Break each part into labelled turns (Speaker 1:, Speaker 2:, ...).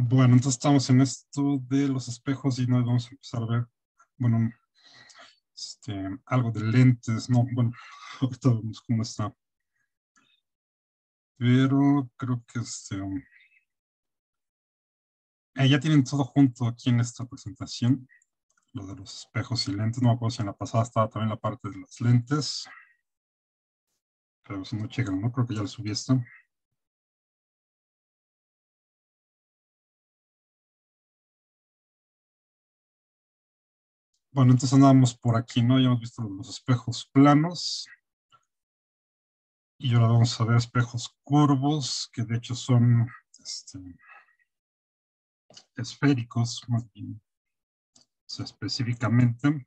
Speaker 1: Bueno, entonces estamos en esto de los espejos y nos vamos a empezar a ver, bueno, este, algo de lentes, no, bueno, ahorita vemos cómo está. Pero creo que este, eh, ya tienen todo junto aquí en esta presentación, lo de los espejos y lentes, no me acuerdo si en la pasada estaba también la parte de las lentes, pero si no checan, no creo que ya les subí esto. Bueno, entonces andábamos por aquí, ¿no? Ya hemos visto los espejos planos. Y ahora vamos a ver espejos curvos, que de hecho son este, esféricos, más bien, específicamente.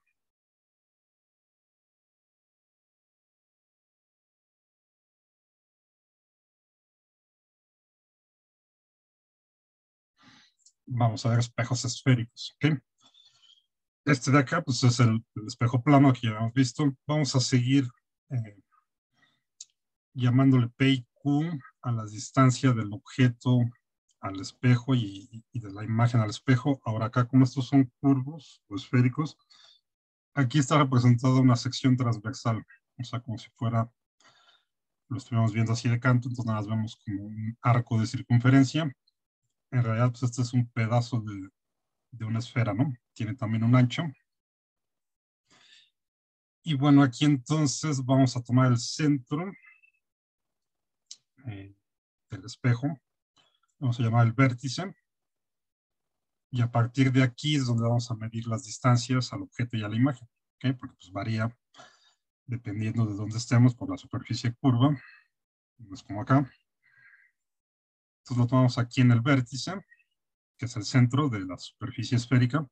Speaker 1: Vamos a ver espejos esféricos, ¿ok? Este de acá, pues es el, espejo plano que ya hemos visto. Vamos a seguir eh, llamándole P y Q a la distancia del objeto al espejo y, de la imagen al espejo. Ahora acá, como estos son curvos o esféricos, aquí está representada una sección transversal, o sea, como si fuera, lo estuviéramos viendo así de canto, entonces nada más vemos como un arco de circunferencia. En realidad, pues este es un pedazo de, de una esfera, ¿no? Tiene también un ancho. Y bueno, aquí entonces vamos a tomar el centro eh, del espejo. Vamos a llamar el vértice. Y a partir de aquí es donde vamos a medir las distancias al objeto y a la imagen. ¿okay? Porque pues varía dependiendo de dónde estemos por la superficie curva. Es como acá. Entonces lo tomamos aquí en el vértice que es el centro de la superficie esférica.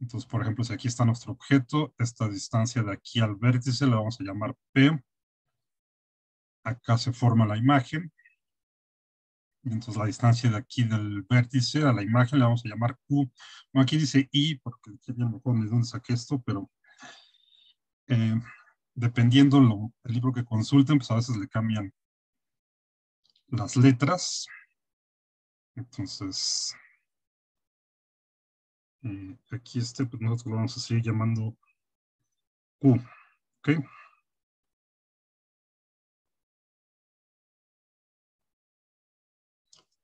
Speaker 1: Entonces, por ejemplo, si aquí está nuestro objeto, esta distancia de aquí al vértice la vamos a llamar P. Acá se forma la imagen. Entonces, la distancia de aquí del vértice a la imagen la vamos a llamar Q. Bueno, aquí dice I, porque ya no me de dónde saqué esto, pero eh, dependiendo lo, el libro que consulten, pues a veces le cambian las letras. Entonces, eh, aquí este, pues nosotros lo vamos a seguir llamando Q. ¿Ok?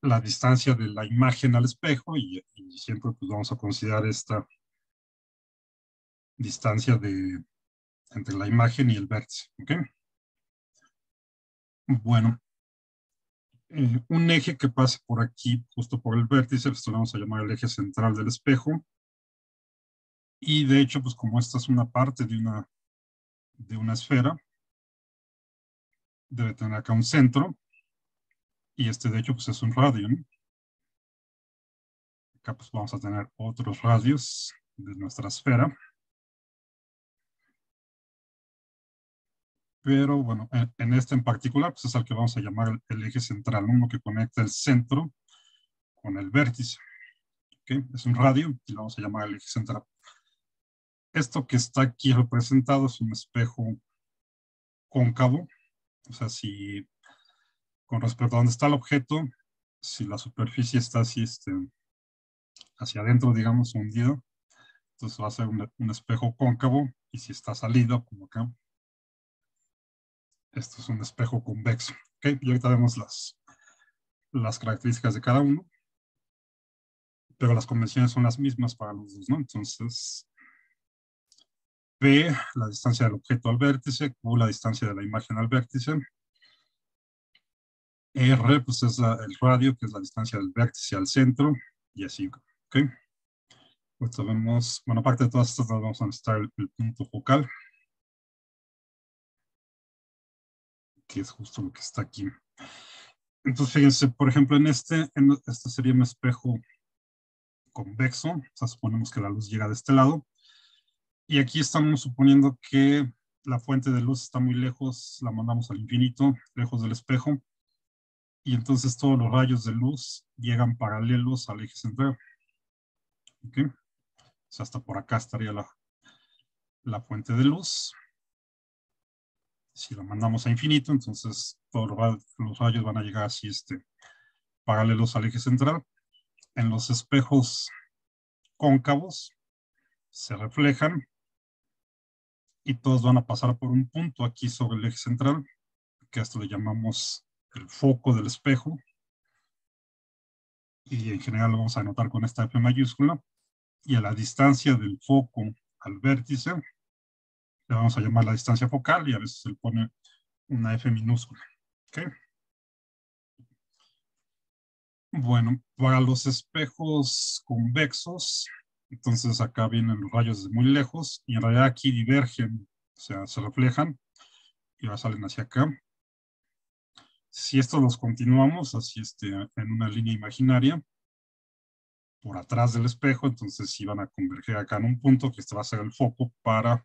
Speaker 1: La distancia de la imagen al espejo y, siempre pues vamos a considerar esta distancia de, entre la imagen y el vértice. ¿Ok? Bueno, eh, un eje que pase por aquí, justo por el vértice, esto lo vamos a llamar el eje central del espejo. Y de hecho, pues como esta es una parte de una, de una esfera, debe tener acá un centro. Y este de hecho pues es un radio. Acá pues vamos a tener otros radios de nuestra esfera. Pero bueno, en, este en particular, pues es el que vamos a llamar el, eje central, uno que conecta el centro con el vértice. ¿Okay? Es un radio y lo vamos a llamar el eje central. Esto que está aquí representado es un espejo cóncavo, o sea, si con respecto a dónde está el objeto, si la superficie está así, este, hacia adentro, digamos, hundido, entonces va a ser un, un espejo cóncavo, y si está salido, como acá, esto es un espejo convexo. ¿okay? Y ahorita vemos las, las características de cada uno. Pero las convenciones son las mismas para los dos, ¿no? Entonces, P, la distancia del objeto al vértice, Q, la distancia de la imagen al vértice. R, pues es el radio, que es la distancia del vértice al centro, y así, ¿ok? Ahorita vemos, bueno, aparte de todas estas, vamos a necesitar el punto focal. Que es justo lo que está aquí. Entonces, fíjense, por ejemplo, en este, en este sería un espejo convexo, o sea, suponemos que la luz llega de este lado, y aquí estamos suponiendo que la fuente de luz está muy lejos, la mandamos al infinito, lejos del espejo, y entonces todos los rayos de luz llegan paralelos al eje central. O sea, hasta por acá estaría la, la fuente de luz si lo mandamos a infinito, entonces todos los rayos van a llegar así este, paralelos al eje central. en los espejos cóncavos se reflejan y todos van a pasar por un punto aquí sobre el eje central, que a esto le llamamos el foco del espejo. Y en general lo vamos a anotar con esta F mayúscula. Y a la distancia del foco al vértice, le vamos a llamar la distancia focal y a veces se le pone una F minúscula. ¿Okay? Bueno, para los espejos convexos, entonces acá vienen los rayos desde muy lejos y en realidad aquí divergen, o sea, se reflejan y ahora salen hacia acá. Si estos los continuamos así este, en una línea imaginaria, por atrás del espejo, entonces sí van a converger acá en un punto que este va a ser el foco para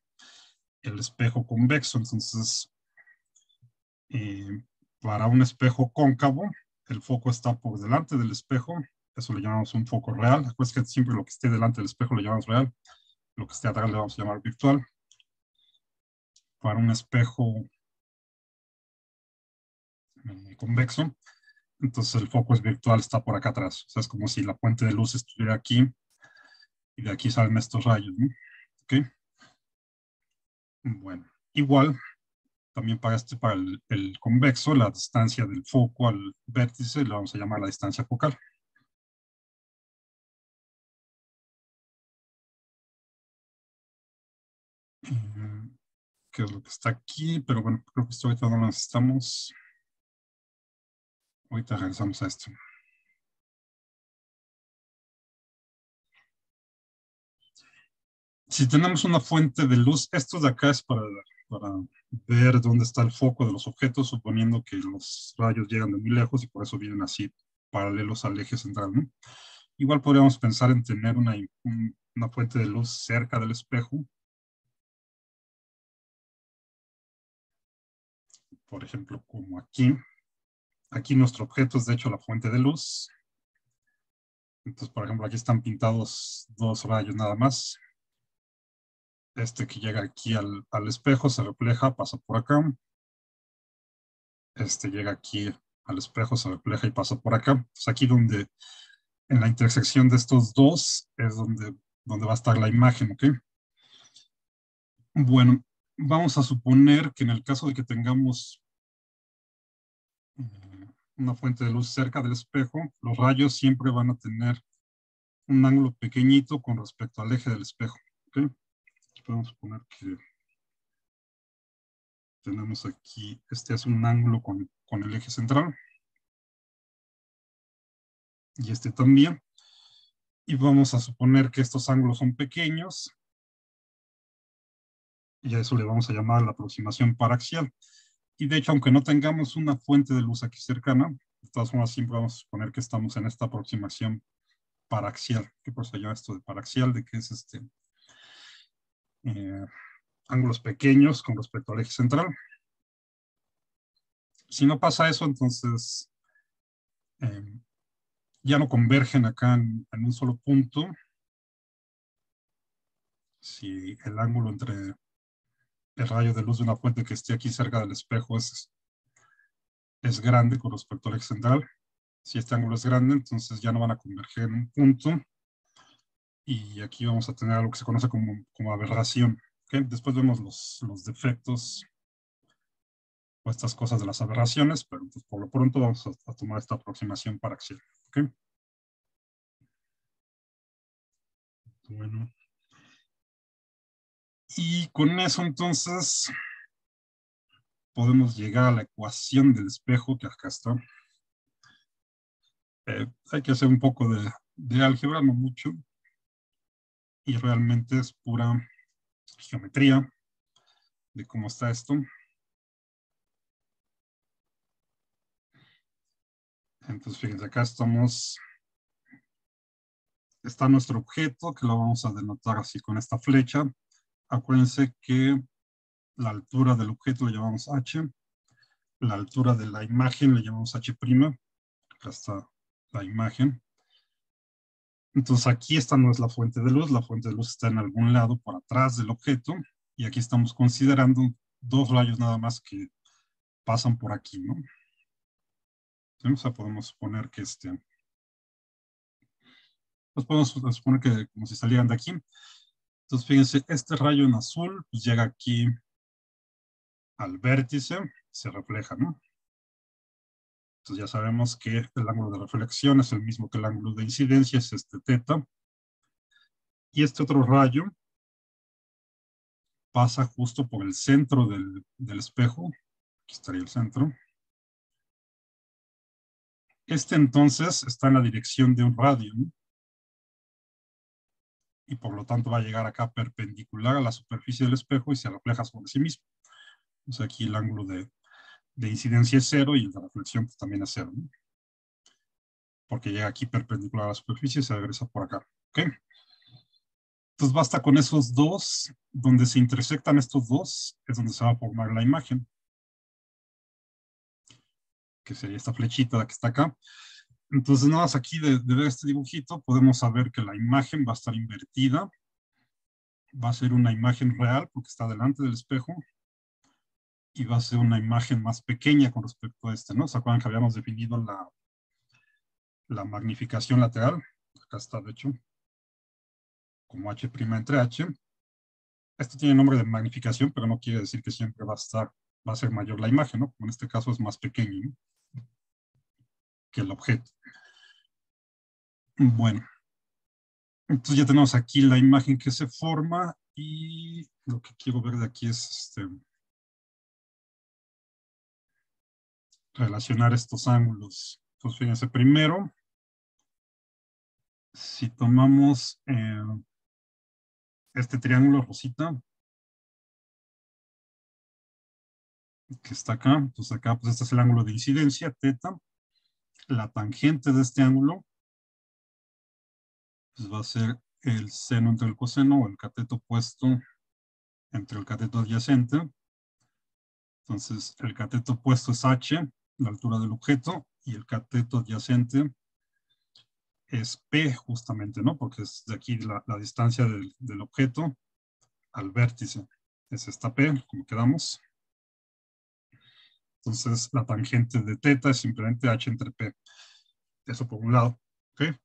Speaker 1: el espejo convexo. Entonces, eh, para un espejo cóncavo, el foco está por delante del espejo, eso le llamamos un foco real. Acuérdense que siempre lo que esté delante del espejo le llamamos real, lo que esté atrás le vamos a llamar virtual. Para un espejo eh, convexo, entonces el foco es virtual, está por acá atrás. O sea, es como si la fuente de luz estuviera aquí y de aquí salen estos rayos. ¿no? ¿Ok? Bueno, igual también para, este, para el, convexo, la distancia del foco al vértice la vamos a llamar la distancia focal. Eh, ¿Qué es lo que está aquí? Pero bueno, creo que esto ahorita no lo necesitamos. Ahorita regresamos a esto. Si tenemos una fuente de luz, esto de acá es para para ver dónde está el foco de los objetos, suponiendo que los rayos llegan de muy lejos y por eso vienen así paralelos al eje central. Igual podríamos pensar en tener una, una fuente de luz cerca del espejo. Por ejemplo, como aquí. Aquí nuestro objeto es de hecho la fuente de luz. Entonces, por ejemplo, aquí están pintados dos rayos nada más este que llega aquí al, espejo se refleja, pasa por acá. Este llega aquí al espejo, se refleja y pasa por acá. Pues aquí donde, en la intersección de estos dos, es donde, donde va a estar la imagen, ¿ok? Bueno, vamos a suponer que en el caso de que tengamos eh, una fuente de luz cerca del espejo, los rayos siempre van a tener un ángulo pequeñito con respecto al eje del espejo. ¿ok? Vamos a poner que tenemos aquí, este es un ángulo con, con el eje central. Y este también. Y vamos a suponer que estos ángulos son pequeños. Y a eso le vamos a llamar la aproximación paraxial. Y de hecho, aunque no tengamos una fuente de luz aquí cercana, de todas formas siempre vamos a suponer que estamos en esta aproximación paraxial. ¿Qué por esto de paraxial? De que es este eh, ángulos pequeños con respecto al eje central. Si no pasa eso, entonces eh, ya no convergen acá en, un solo punto. Si el ángulo entre el rayo de luz de una fuente que esté aquí cerca del espejo es, es grande con respecto al eje central. Si este ángulo es grande, entonces ya no van a converger en un punto y aquí vamos a tener algo que se conoce como, como aberración. Después vemos los, los, defectos o estas cosas de las aberraciones, pero pues, por lo pronto vamos a, tomar esta aproximación paraxial. ¿okay? Bueno. Y con eso entonces podemos llegar a la ecuación del espejo que acá está. Eh, hay que hacer un poco de, de álgebra, no mucho y realmente es pura geometría de cómo está esto. Entonces, fíjense, acá estamos, está nuestro objeto, que lo vamos a denotar así con esta flecha. Acuérdense que la altura del objeto le llamamos h, la altura de la imagen le llamamos h', acá está la imagen. Entonces aquí esta no es la fuente de luz, la fuente de luz está en algún lado por atrás del objeto y aquí estamos considerando dos rayos nada más que pasan por aquí, ¿no? O sea, podemos suponer que este, Pues podemos suponer que como si salieran de aquí. Entonces, fíjense, este rayo en azul pues llega aquí al vértice, se refleja, ¿no? Entonces ya sabemos que el ángulo de reflexión es el mismo que el ángulo de incidencia, es este teta. Y este otro rayo pasa justo por el centro del, del espejo. Aquí estaría el centro. Este entonces está en la dirección de un radio. ¿no? Y por lo tanto va a llegar acá perpendicular a la superficie del espejo y se refleja sobre sí mismo. Entonces aquí el ángulo de, de incidencia es cero y el de reflexión pues, también es cero. ¿no? Porque llega aquí perpendicular a la superficie y se regresa por acá. ¿ok? Entonces basta con esos dos, donde se intersectan estos dos, es donde se va a formar la imagen. Que sería esta flechita que está acá. Entonces nada más aquí de, de ver este dibujito podemos saber que la imagen va a estar invertida. Va a ser una imagen real porque está delante del espejo. Y va a ser una imagen más pequeña con respecto a este, ¿no? ¿Se acuerdan que habíamos definido la, la magnificación lateral? Acá está, de hecho como h' entre h. Esto tiene nombre de magnificación, pero no quiere decir que siempre va a estar, va a ser mayor la imagen, ¿no? Como en este caso es más pequeño que el objeto. Bueno. Entonces ya tenemos aquí la imagen que se forma y lo que quiero ver de aquí es este, relacionar estos ángulos. Entonces fíjense, primero, si tomamos eh, este triángulo rosita que está acá, entonces acá pues este es el ángulo de incidencia, teta, la tangente de este ángulo pues va a ser el seno entre el coseno o el cateto opuesto entre el cateto adyacente. Entonces el cateto opuesto es h, la altura del objeto, y el cateto adyacente es P justamente, ¿no? Porque es de aquí la, la distancia del, del, objeto al vértice. Es esta P, como quedamos. Entonces, la tangente de teta es simplemente H entre P. Eso por un lado. ¿ok?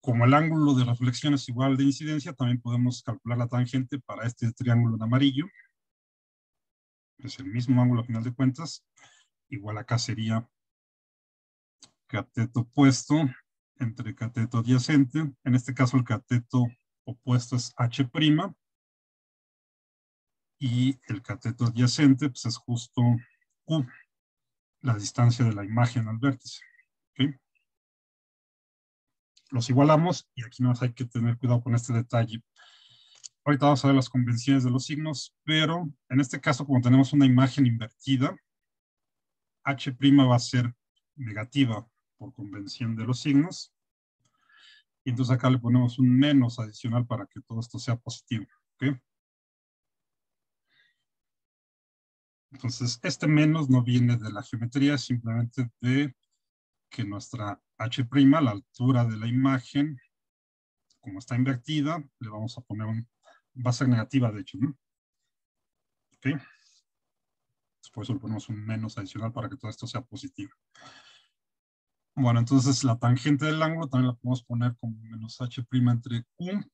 Speaker 1: Como el ángulo de reflexión es igual de incidencia, también podemos calcular la tangente para este triángulo en amarillo. Es el mismo ángulo a final de cuentas. Igual acá sería cateto opuesto entre cateto adyacente. En este caso el cateto opuesto es H'. Y el cateto adyacente pues, es justo Q, la distancia de la imagen al vértice. Los igualamos y aquí nos hay que tener cuidado con este detalle. Ahorita vamos a ver las convenciones de los signos, pero en este caso como tenemos una imagen invertida, H' va a ser negativa por convención de los signos. Y entonces acá le ponemos un menos adicional para que todo esto sea positivo. ¿okay? Entonces, este menos no viene de la geometría, simplemente de que nuestra h', la altura de la imagen, como está invertida, le vamos a poner un, va a ser negativa de hecho, ¿no? ¿Ok? Por eso le ponemos un menos adicional para que todo esto sea positivo. Bueno, entonces la tangente del ángulo también la podemos poner como menos h' entre q.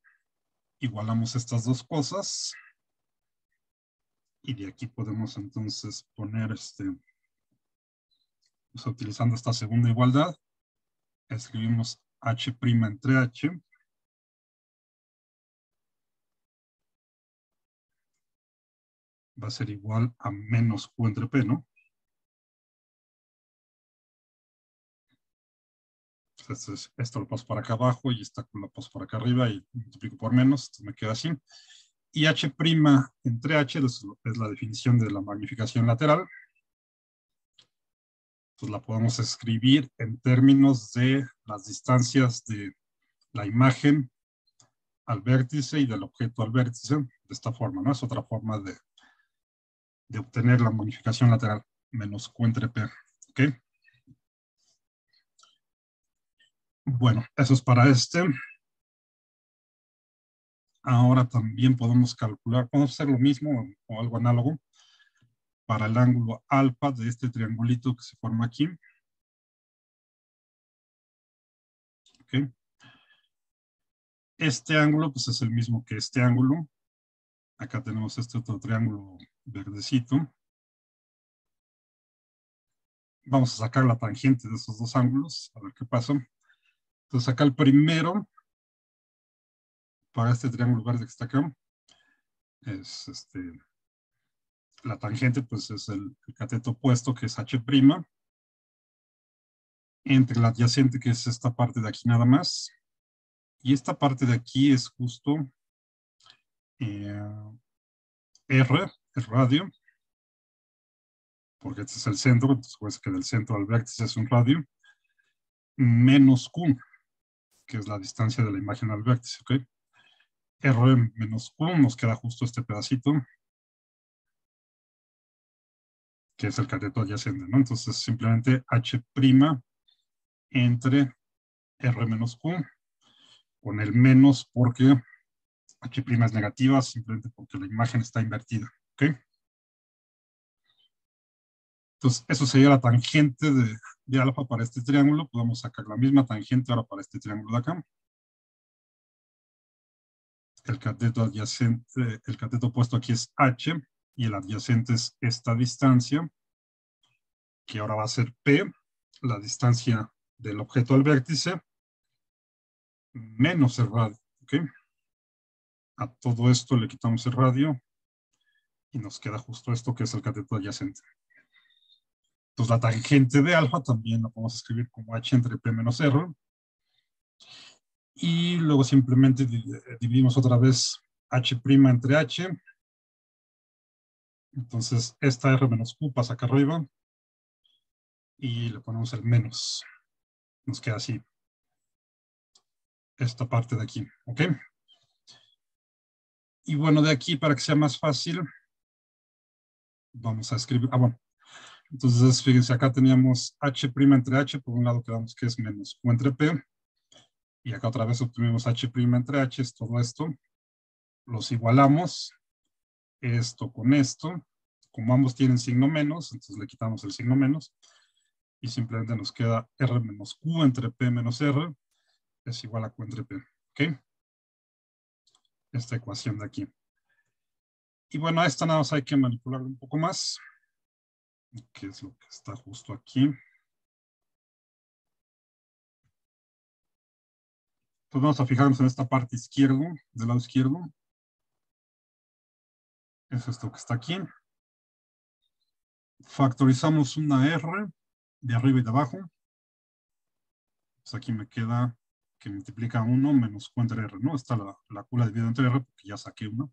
Speaker 1: Igualamos estas dos cosas. Y de aquí podemos entonces poner este, pues, utilizando esta segunda igualdad, escribimos h' entre h. Va a ser igual a menos q entre p, ¿no? Entonces, esto lo paso para acá abajo y esta lo paso para acá arriba y multiplico por menos, entonces me queda así. Y h' entre h es, la definición de la magnificación lateral. Entonces la podemos escribir en términos de las distancias de la imagen al vértice y del objeto al vértice, de esta forma, ¿no? Es otra forma de, de obtener la magnificación lateral, menos Q entre P, ¿ok? Bueno, eso es para este. Ahora también podemos calcular, podemos hacer lo mismo o algo análogo para el ángulo alfa de este triangulito que se forma aquí. Okay. Este ángulo pues es el mismo que este ángulo. Acá tenemos este otro triángulo verdecito. Vamos a sacar la tangente de esos dos ángulos, a ver qué pasa. Entonces acá el primero, para este triángulo verde que está acá, es este, la tangente, pues es el, cateto opuesto, que es H', entre la adyacente, que es esta parte de aquí nada más, y esta parte de aquí es justo eh, R, radio, porque este es el centro, entonces que del centro al vértice es un radio, menos Q, que es la distancia de la imagen al vértice, ¿ok? R menos Q nos queda justo este pedacito, que es el cateto adyacente, ¿no? Entonces simplemente H' entre R menos Q, con el menos porque H' es negativa, simplemente porque la imagen está invertida. ¿Ok? Entonces, eso sería la tangente de, alfa para este triángulo. Podemos sacar la misma tangente ahora para este triángulo de acá. El cateto adyacente, el cateto opuesto aquí es H y el adyacente es esta distancia, que ahora va a ser P, la distancia del objeto al vértice, menos el radio. ¿ok? A todo esto le quitamos el radio y nos queda justo esto que es el cateto adyacente. Entonces la tangente de alfa también la podemos escribir como h entre p menos r. Y luego simplemente dividimos otra vez h' entre h. Entonces esta r menos q pasa acá arriba. Y le ponemos el menos. Nos queda así esta parte de aquí, ¿ok? Y bueno, de aquí, para que sea más fácil, vamos a escribir, ah, bueno, entonces fíjense, acá teníamos h' entre h, por un lado quedamos que es menos q entre p, y acá otra vez obtuvimos h' entre h, es todo esto, los igualamos, esto con esto, como ambos tienen signo menos, entonces le quitamos el signo menos, y simplemente nos queda r menos q entre p menos r, es igual a Q entre P. ¿Ok? Esta ecuación de aquí. Y bueno, esta nada más hay que manipularlo un poco más. ¿Qué es lo que está justo aquí? Entonces vamos a fijarnos en esta parte izquierda, del lado izquierdo. Es esto que está aquí. Factorizamos una R de arriba y de abajo. Pues aquí me queda que multiplica 1 menos Q entre R, ¿no? Está la, la Q entre R porque ya saqué una.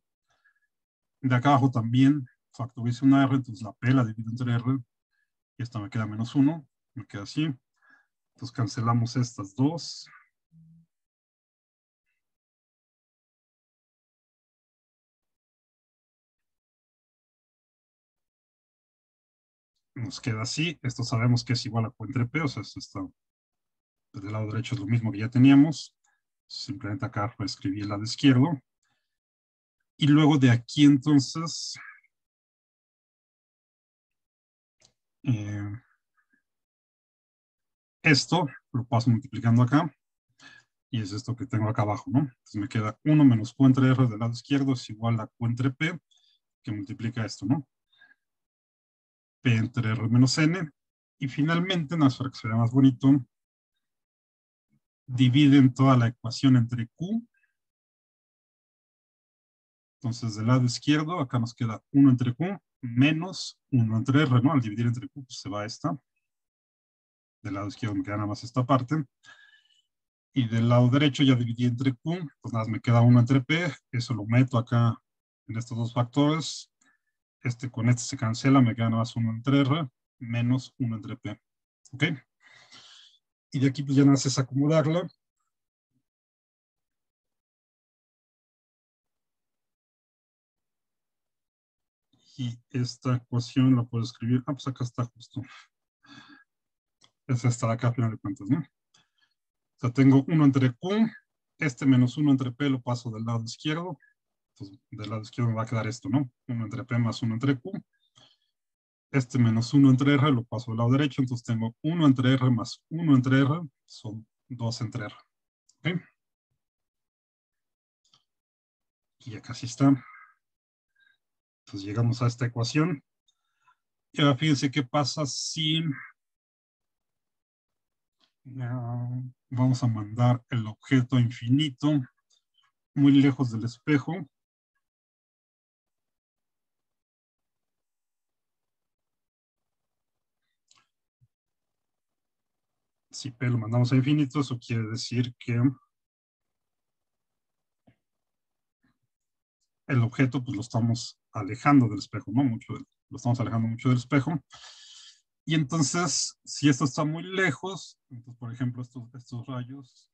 Speaker 1: De acá abajo también factorizo una R, entonces la P la divido entre R y esta me queda menos 1, me queda así. Entonces cancelamos estas dos. Nos queda así. Esto sabemos que es igual a Q entre P, o sea, esto está del lado derecho es lo mismo que ya teníamos. Simplemente acá reescribí el lado izquierdo. Y luego de aquí entonces... Eh, esto lo paso multiplicando acá. Y es esto que tengo acá abajo, ¿no? Entonces me queda 1 menos Q entre R del lado izquierdo es igual a Q entre P, que multiplica esto, ¿no? P entre R menos N. Y finalmente, no, para que se más bonito, dividen toda la ecuación entre Q. Entonces, del lado izquierdo, acá nos queda 1 entre Q menos 1 entre R, ¿no? Al dividir entre Q, pues se va esta. Del lado izquierdo me queda nada más esta parte. Y del lado derecho ya dividí entre Q, pues nada me queda 1 entre P. Eso lo meto acá en estos dos factores. Este con este se cancela, me queda nada más 1 entre R menos 1 entre P. ¿Ok? y de aquí pues ya nada más es acomodarla. Y esta ecuación la puedo escribir, ah, pues acá está justo. Es esta de acá, a final de cuentas, ¿no? O sea, tengo 1 entre Q, este menos 1 entre P lo paso del lado izquierdo. Entonces, del lado izquierdo me va a quedar esto, ¿no? 1 entre P más 1 entre Q este menos 1 entre R lo paso al lado derecho, entonces tengo 1 entre R más 1 entre R, son 2 entre R. Y acá sí está. Entonces llegamos a esta ecuación. Y ahora fíjense qué pasa si vamos a mandar el objeto infinito muy lejos del espejo. Si P lo mandamos a infinito, eso quiere decir que el objeto pues lo estamos alejando del espejo, ¿no? Mucho, lo estamos alejando mucho del espejo. Y entonces, si esto está muy lejos, entonces, por ejemplo, estos, estos rayos,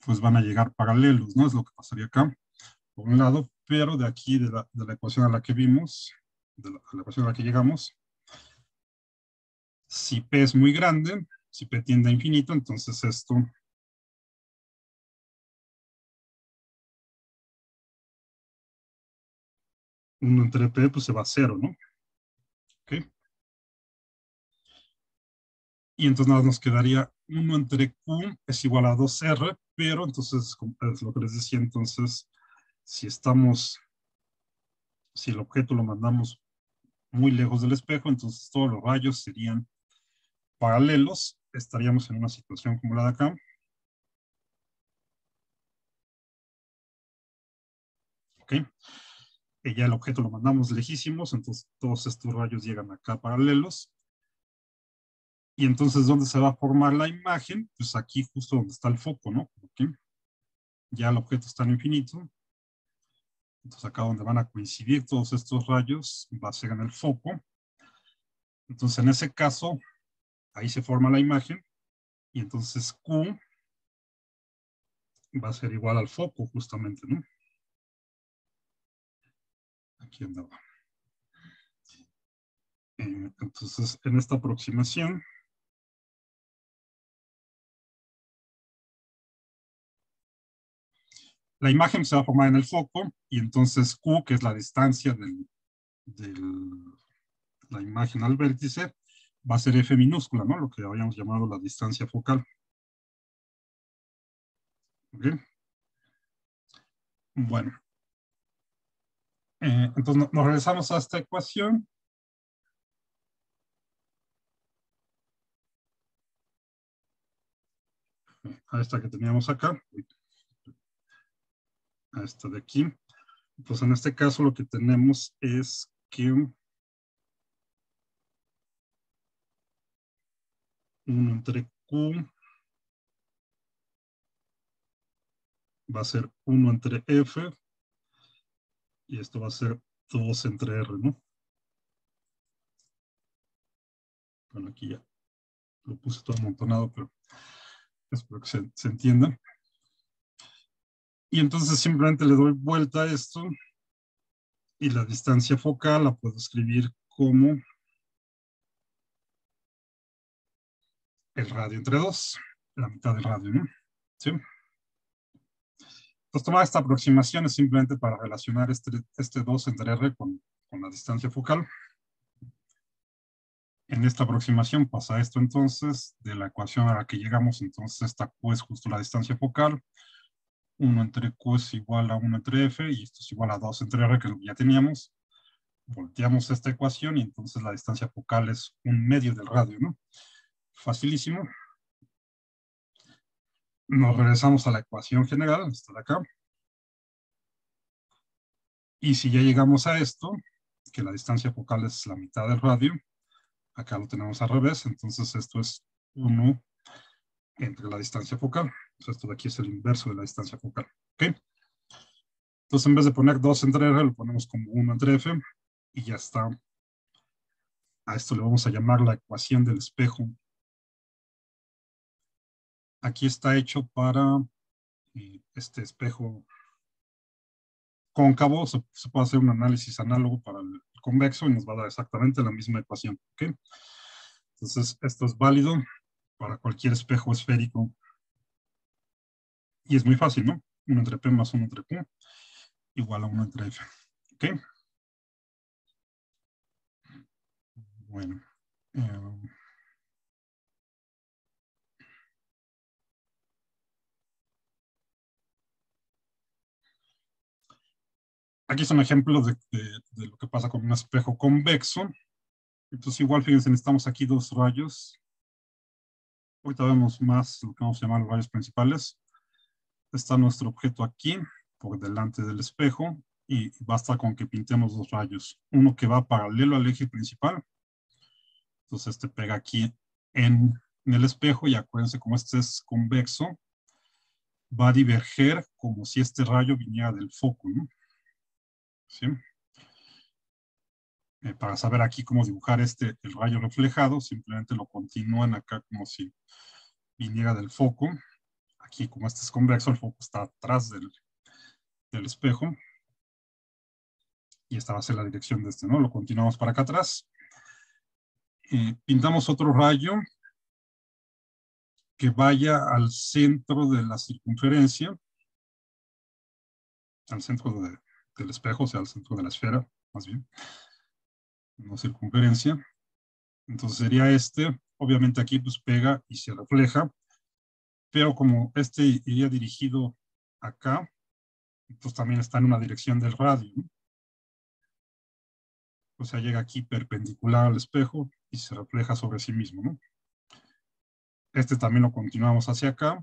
Speaker 1: pues van a llegar paralelos, ¿no? Es lo que pasaría acá, por un lado, pero de aquí, de la, de la ecuación a la que vimos, de la, la, ecuación a la que llegamos, si P es muy grande, si P tiende a infinito, entonces esto uno entre P, pues se va a cero, ¿no? ¿Ok? Y entonces nada nos quedaría 1 entre Q es igual a 2R, pero entonces, es lo que les decía, entonces, si estamos, si el objeto lo mandamos muy lejos del espejo, entonces todos los rayos serían paralelos, estaríamos en una situación como la de acá. Ok. Ya el objeto lo mandamos lejísimos, entonces todos estos rayos llegan acá paralelos. Y entonces, ¿dónde se va a formar la imagen? Pues aquí justo donde está el foco, ¿no? Ya el objeto está en infinito. Entonces acá donde van a coincidir todos estos rayos va a ser en el foco. Entonces en ese caso, ahí se forma la imagen. Y entonces Q va a ser igual al foco justamente, ¿no? Aquí andaba. Eh, entonces, en esta aproximación, la imagen se va a formar en el foco y entonces Q, que es la distancia de la imagen al vértice, va a ser F minúscula, ¿no? Lo que habíamos llamado la distancia focal. ¿Ok? Bueno. Eh, entonces nos regresamos a esta ecuación. A esta que teníamos acá a esta de aquí. Pues en este caso lo que tenemos es que 1 entre Q va a ser 1 entre F y esto va a ser 2 entre R, ¿no? Bueno, aquí ya lo puse todo amontonado, pero espero que se, se entienda. Y entonces simplemente le doy vuelta a esto y la distancia focal la puedo escribir como el radio entre dos, la mitad del radio, ¿no? ¿Sí? Entonces tomar esta aproximación es simplemente para relacionar este, este 2 entre R con, con la distancia focal. En esta aproximación pasa esto entonces, de la ecuación a la que llegamos, entonces esta Q es justo la distancia focal, 1 entre Q es igual a 1 entre F y esto es igual a 2 entre R, que que ya teníamos. Volteamos esta ecuación y entonces la distancia focal es un medio del radio, ¿no? Facilísimo. Nos regresamos a la ecuación general, esta de acá. Y si ya llegamos a esto, que la distancia focal es la mitad del radio, acá lo tenemos al revés, entonces esto es 1 entre la distancia focal. esto de aquí es el inverso de la distancia focal. ¿ok? Entonces, en vez de poner 2 entre R, lo ponemos como 1 entre F y ya está. A esto le vamos a llamar la ecuación del espejo. Aquí está hecho para eh, este espejo cóncavo. Se, puede hacer un análisis análogo para el convexo y nos va a dar exactamente la misma ecuación. Entonces, esto es válido para cualquier espejo esférico. Y es muy fácil, ¿no? 1 entre P más 1 entre Q igual a 1 entre F. ¿Ok? Bueno. Eh, aquí son ejemplos de, de, lo que pasa con un espejo convexo. Entonces, igual, fíjense, necesitamos aquí dos rayos. Ahorita vemos más lo que vamos a llamar los rayos principales. Está nuestro objeto aquí, por delante del espejo, y basta con que pintemos dos rayos. Uno que va paralelo al eje principal. Entonces, este pega aquí en, en el espejo, y acuérdense, como este es convexo, va a diverger como si este rayo viniera del foco, ¿no? ¿Sí? Eh, para saber aquí cómo dibujar este, el rayo reflejado, simplemente lo continúan acá como si viniera del foco. Aquí, como este es convexo, el foco está atrás del, del espejo. Y esta va a ser la dirección de este, ¿no? Lo continuamos para acá atrás. Eh, pintamos otro rayo que vaya al centro de la circunferencia, al centro del espejo, o sea, al centro de la esfera, más bien, no circunferencia. Entonces sería este, obviamente aquí pues pega y se refleja, pero como este iría dirigido acá, pues también está en una dirección del radio. O sea, llega aquí perpendicular al espejo y se refleja sobre sí mismo, ¿no? Este también lo continuamos hacia acá,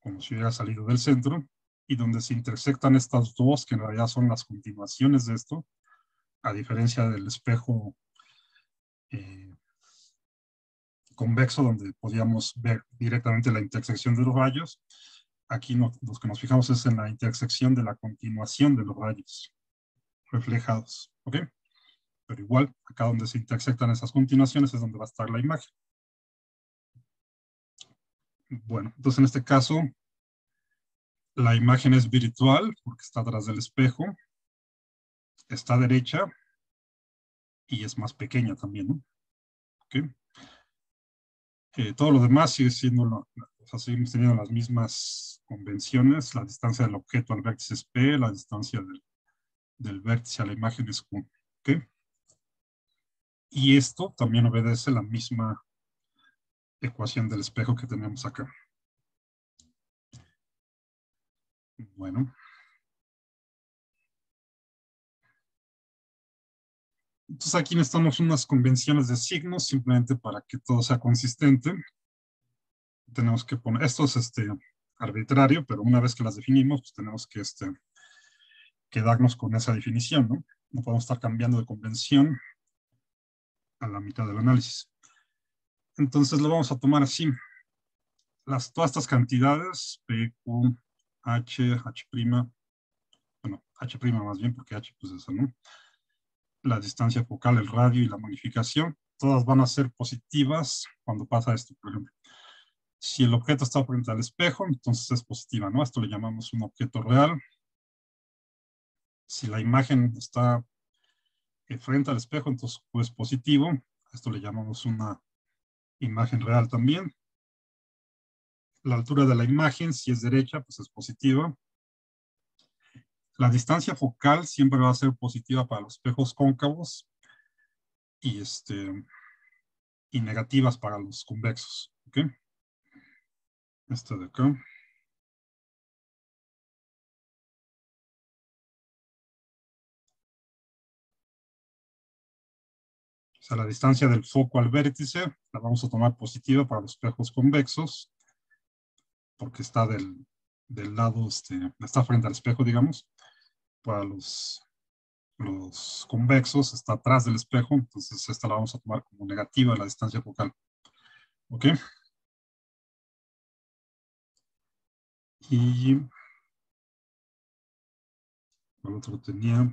Speaker 1: como si hubiera salido del centro, y donde se intersectan estas dos, que en realidad son las continuaciones de esto, a diferencia del espejo eh, convexo, donde podíamos ver directamente la intersección de los rayos, aquí los que nos fijamos es en la intersección de la continuación de los rayos reflejados, ¿ok? Pero igual, acá donde se intersectan esas continuaciones es donde va a estar la imagen. Bueno, entonces en este caso, la imagen es virtual porque está atrás del espejo, está derecha y es más pequeña también. Eh, todo lo demás sigue siendo, o sea, seguimos teniendo las mismas convenciones, la distancia del objeto al vértice es P, la distancia del, vértice a la imagen es Q. Y esto también obedece la misma ecuación del espejo que tenemos acá. Bueno. Entonces aquí necesitamos unas convenciones de signos simplemente para que todo sea consistente. Tenemos que poner, esto es este, arbitrario, pero una vez que las definimos, pues tenemos que este, quedarnos con esa definición, ¿no? No podemos estar cambiando de convención a la mitad del análisis. Entonces lo vamos a tomar así. Las, todas estas cantidades, P, Q, H, H', bueno, H' más bien, porque H pues es ¿no? La distancia focal, el radio y la magnificación, todas van a ser positivas cuando pasa esto, por ejemplo. Si el objeto está frente al espejo, entonces es positiva, ¿no? Esto le llamamos un objeto real. Si la imagen está frente al espejo, entonces pues positivo. Esto le llamamos una imagen real también. La altura de la imagen, si es derecha, pues es positiva. La distancia focal siempre va a ser positiva para los espejos cóncavos y, este, y negativas para los convexos. ¿okay? Esta de acá. O sea, la distancia del foco al vértice la vamos a tomar positiva para los espejos convexos, porque está del, del lado, este, está frente al espejo, digamos. Para los, los convexos está atrás del espejo, entonces esta la vamos a tomar como negativa, la distancia focal. ¿Ok? Y... ¿Cuál otro tenía?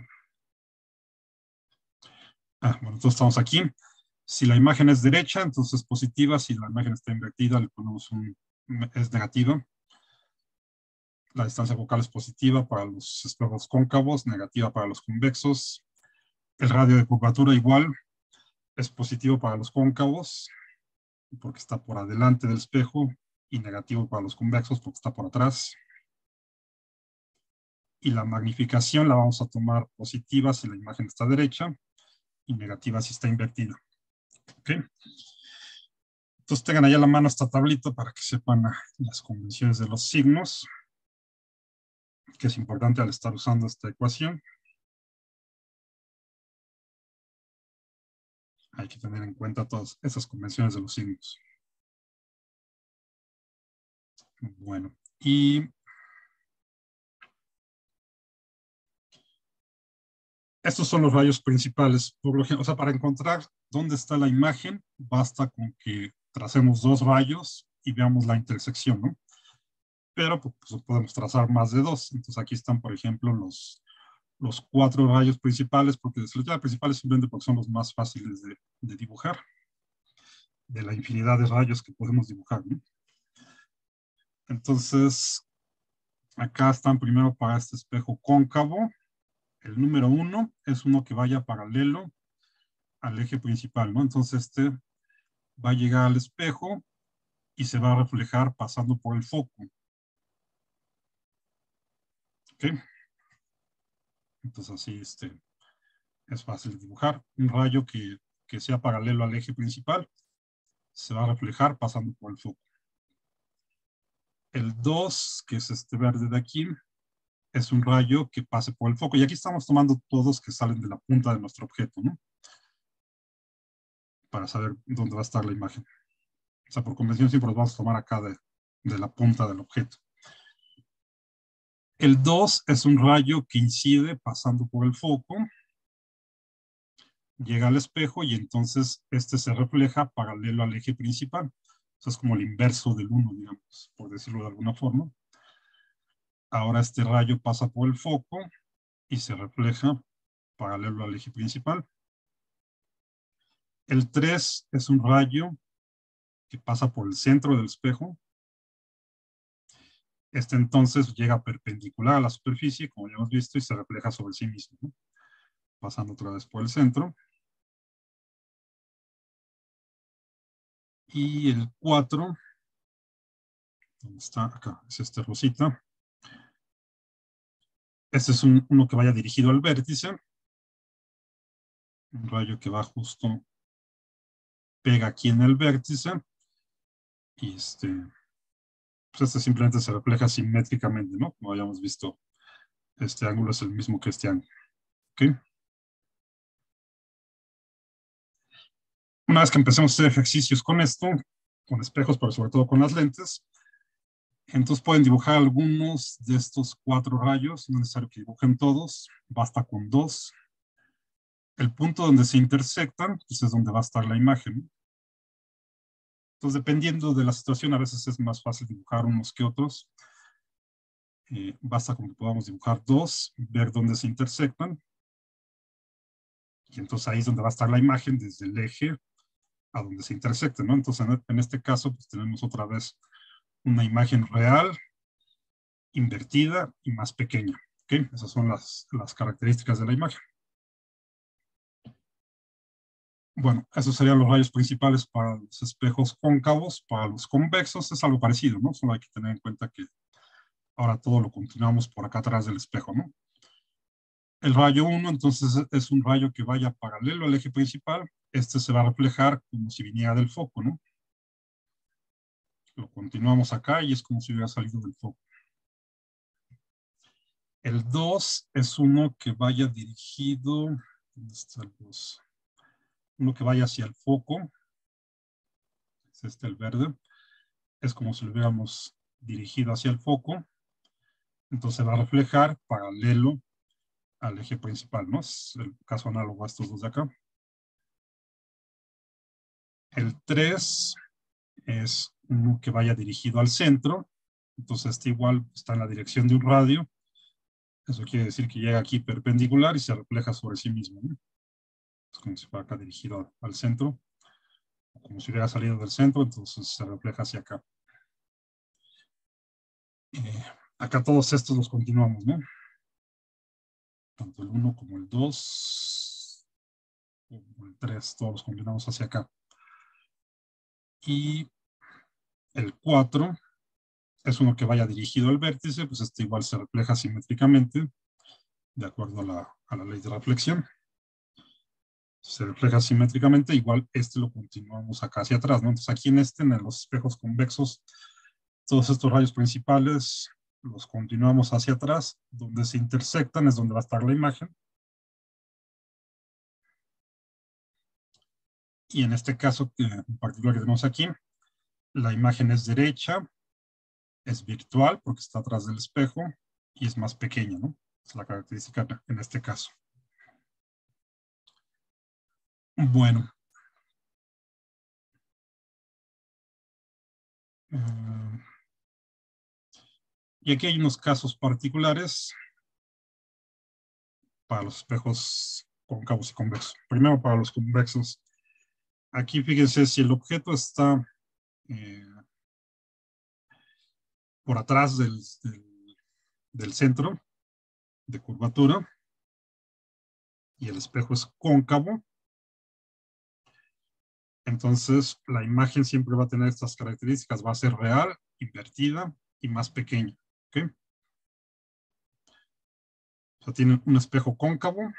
Speaker 1: Ah, bueno, entonces estamos aquí. Si la imagen es derecha, entonces es positiva. Si la imagen está invertida, le ponemos un, es negativa. La distancia focal es positiva para los espejos cóncavos, negativa para los convexos. El radio de curvatura igual, es positivo para los cóncavos, porque está por adelante del espejo, y negativo para los convexos, porque está por atrás. Y la magnificación la vamos a tomar positiva si la imagen está derecha, y negativa si está invertida. ¿Ok? Entonces tengan allá la mano esta tablita para que sepan las convenciones de los signos. que es importante al estar usando esta ecuación. Hay que tener en cuenta todas esas convenciones de los signos. Bueno, y estos son los rayos principales. O sea, para encontrar dónde está la imagen, basta con que tracemos dos rayos y veamos la intersección, ¿no? Pero pues, pues, podemos trazar más de dos. Entonces aquí están, por ejemplo, los, los cuatro rayos principales, porque los rayos principales simplemente porque son los más fáciles de, de dibujar, de la infinidad de rayos que podemos dibujar, ¿no? Entonces, acá están primero para este espejo cóncavo. El número uno es uno que vaya paralelo al eje principal, ¿no? Entonces, este va a llegar al espejo y se va a reflejar pasando por el foco. ¿Ok? Entonces, así este, es fácil dibujar. Un rayo que, que sea paralelo al eje principal se va a reflejar pasando por el foco. El 2, que es este verde de aquí, es un rayo que pase por el foco. Y aquí estamos tomando todos que salen de la punta de nuestro objeto, ¿no? Para saber dónde va a estar la imagen. O sea, por convención siempre los vamos a tomar acá de, de la punta del objeto. El 2 es un rayo que incide pasando por el foco, llega al espejo y entonces este se refleja paralelo al eje principal. Eso es como el inverso del 1, digamos, por decirlo de alguna forma. Ahora este rayo pasa por el foco y se refleja paralelo al eje principal. El 3 es un rayo que pasa por el centro del espejo. Este entonces llega perpendicular a la superficie, como ya hemos visto, y se refleja sobre sí mismo, pasando otra vez por el centro. Y el 4, ¿dónde está? Acá, es este rosita. Este es uno que vaya dirigido al vértice. Un rayo que va justo, pega aquí en el vértice. Y este, pues este simplemente se refleja simétricamente, ¿no? Como habíamos visto, este ángulo es el mismo que este ángulo. ¿Ok? Una vez que empecemos a hacer ejercicios con esto, con espejos, pero sobre todo con las lentes, entonces pueden dibujar algunos de estos cuatro rayos, no es necesario que dibujen todos, basta con dos. El punto donde se intersectan, pues es donde va a estar la imagen. Entonces, dependiendo de la situación, a veces es más fácil dibujar unos que otros. Eh, basta con que podamos dibujar dos, ver dónde se intersectan. Y entonces ahí es donde va a estar la imagen desde el eje a donde se intersecte, ¿no? Entonces, en, este caso, pues tenemos otra vez una imagen real, invertida y más pequeña. Esas son las, las características de la imagen. Bueno, esos serían los rayos principales para los espejos cóncavos. Para los convexos es algo parecido, ¿no? Solo hay que tener en cuenta que ahora todo lo continuamos por acá atrás del espejo, ¿no? El rayo 1, entonces, es un rayo que vaya paralelo al eje principal este se va a reflejar como si viniera del foco, ¿no? Lo continuamos acá y es como si hubiera salido del foco. El 2 es uno que vaya dirigido, ¿dónde está el 2? Uno que vaya hacia el foco, es este el verde, es como si lo hubiéramos dirigido hacia el foco, entonces va a reflejar paralelo al eje principal, ¿no? Es el caso análogo a estos dos de acá. El 3 es uno que vaya dirigido al centro. Entonces este igual está en la dirección de un radio. Eso quiere decir que llega aquí perpendicular y se refleja sobre sí mismo. Es como si fuera acá dirigido al centro. Como si hubiera salido del centro, entonces se refleja hacia acá. Eh, acá todos estos los continuamos, ¿no? Tanto el 1 como el 2, como el 3, todos los continuamos hacia acá. Y el 4 es uno que vaya dirigido al vértice, pues este igual se refleja simétricamente, de acuerdo a la, a la ley de reflexión. Se refleja simétricamente, igual este lo continuamos acá hacia atrás, ¿no? Entonces aquí en este, en los espejos convexos, todos estos rayos principales los continuamos hacia atrás, donde se intersectan es donde va a estar la imagen. Y en este caso, en particular que tenemos aquí, la imagen es derecha, es virtual porque está atrás del espejo y es más pequeña, ¿no? Es la característica en este caso. Bueno. Mm. y aquí hay unos casos particulares para los espejos cóncavos y convexos. Primero para los convexos. Aquí fíjense si el objeto está eh, por atrás del, del, centro de curvatura y el espejo es cóncavo, entonces la imagen siempre va a tener estas características, va a ser real, invertida y más pequeña. O sea, tiene un espejo cóncavo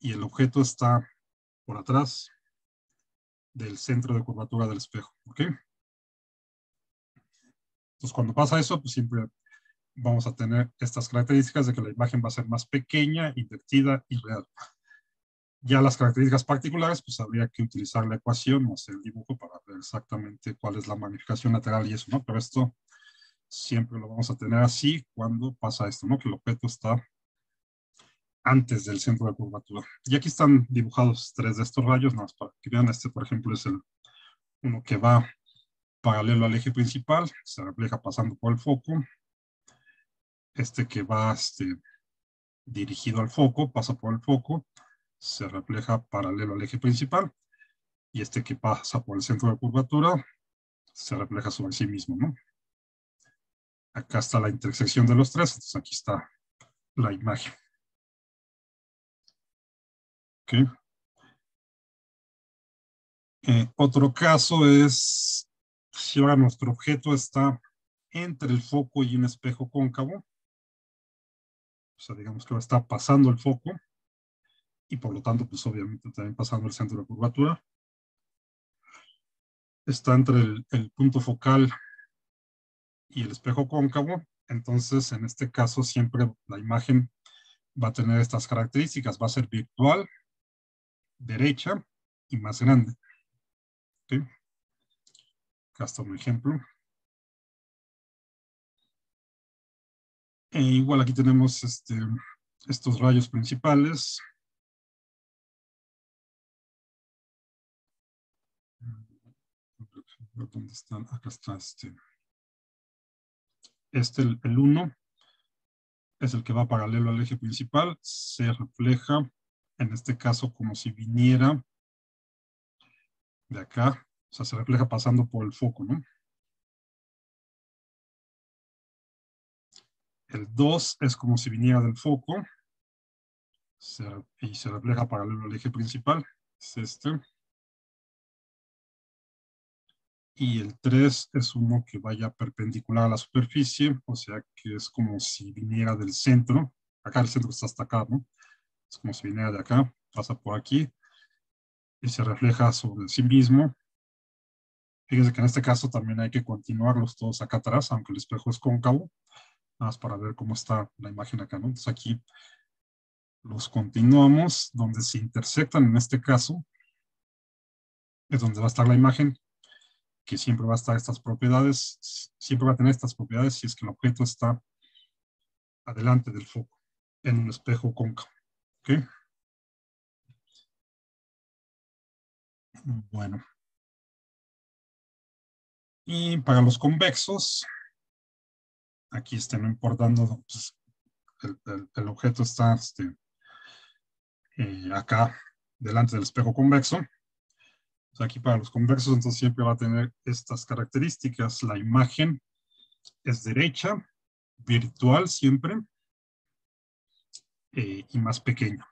Speaker 1: y el objeto está por atrás del centro de curvatura del espejo. Entonces, cuando pasa eso, pues siempre vamos a tener estas características de que la imagen va a ser más pequeña, invertida y real. Ya las características particulares, pues habría que utilizar la ecuación o hacer el dibujo para ver exactamente cuál es la magnificación lateral y eso, ¿no? Pero esto siempre lo vamos a tener así cuando pasa esto, ¿no? Que el objeto está antes del centro de curvatura. Y aquí están dibujados tres de estos rayos, nada más para que vean. Este, por ejemplo, es el uno que va paralelo al eje principal, se refleja pasando por el foco. Este que va este, dirigido al foco, pasa por el foco, se refleja paralelo al eje principal. Y este que pasa por el centro de curvatura, se refleja sobre sí mismo, ¿no? Acá está la intersección de los tres, entonces aquí está la imagen. Eh, otro caso es si ahora nuestro objeto está entre el foco y un espejo cóncavo, o sea, digamos que estar pasando el foco, y por lo tanto, pues obviamente también pasando el centro de curvatura. Está entre el, punto focal y el espejo cóncavo, entonces en este caso siempre la imagen va a tener estas características, va a ser virtual, derecha y más grande. ¿Okay? Acá está un ejemplo. E igual aquí tenemos este, estos rayos principales. ¿Dónde están? Acá está este. Este, el 1, es el que va paralelo al eje principal. Se refleja, en este caso, como si viniera de acá o sea, se refleja pasando por el foco, ¿no? El 2 es como si viniera del foco y se refleja paralelo al eje principal, es este. Y el 3 es uno que vaya perpendicular a la superficie, o sea que es como si viniera del centro. Acá el centro está hasta acá, ¿no? Es como si viniera de acá, pasa por aquí y se refleja sobre sí mismo Fíjense que en este caso también hay que continuarlos todos acá atrás, aunque el espejo es cóncavo, nada más para ver cómo está la imagen acá, ¿no? Entonces aquí los continuamos, donde se intersectan en este caso, es donde va a estar la imagen, que siempre va a estar estas propiedades, siempre va a tener estas propiedades si es que el objeto está adelante del foco, en un espejo cóncavo. ¿Ok? Bueno. Y para los convexos, aquí está no importando, pues, el, objeto está este, eh, acá delante del espejo convexo. Aquí para los convexos, entonces siempre va a tener estas características. La imagen es derecha, virtual siempre, eh, y más pequeña.